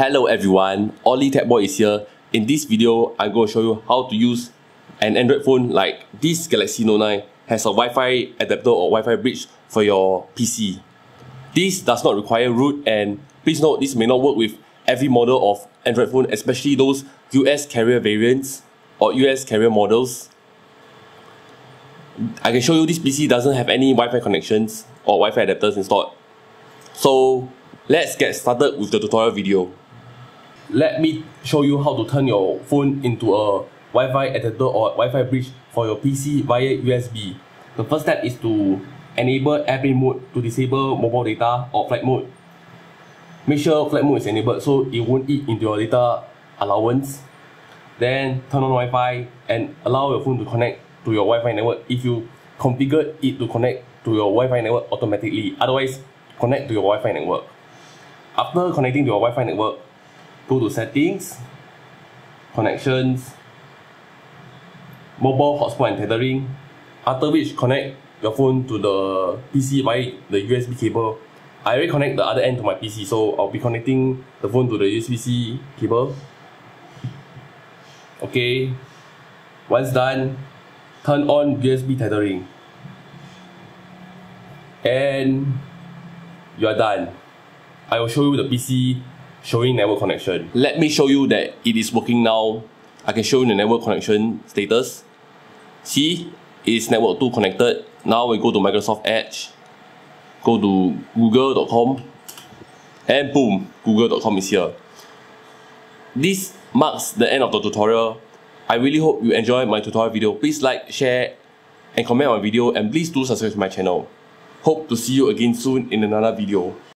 Hello everyone, Ollie Techboy is here. In this video, I'm going to show you how to use an Android phone like this Galaxy Note 9 has a Wi-Fi adapter or Wi-Fi bridge for your PC. This does not require root and please note this may not work with every model of Android phone, especially those US carrier variants or US carrier models. I can show you this PC doesn't have any Wi-Fi connections or Wi-Fi adapters installed. So let's get started with the tutorial video. Let me show you how to turn your phone into a Wi-Fi adapter or Wi-Fi bridge for your PC via USB. The first step is to enable airplane mode to disable mobile data or flight mode. Make sure flight mode is enabled so it won't eat into your data allowance. Then turn on Wi-Fi and allow your phone to connect to your Wi-Fi network if you configure it to connect to your Wi-Fi network automatically. Otherwise, connect to your Wi-Fi network. After connecting to your Wi-Fi network, go to settings, connections, mobile hotspot and tethering, after which connect your phone to the PC via the USB cable. I already connect the other end to my PC, so I'll be connecting the phone to the USB-C cable. Okay, once done, turn on USB tethering. And you are done. I will show you the PC showing network connection. Let me show you that it is working now. I can show you the network connection status. See, it's network 2 connected. Now we go to Microsoft Edge, go to google.com, and boom, google.com is here. This marks the end of the tutorial. I really hope you enjoyed my tutorial video. Please like, share, and comment on my video, and please do subscribe to my channel. Hope to see you again soon in another video.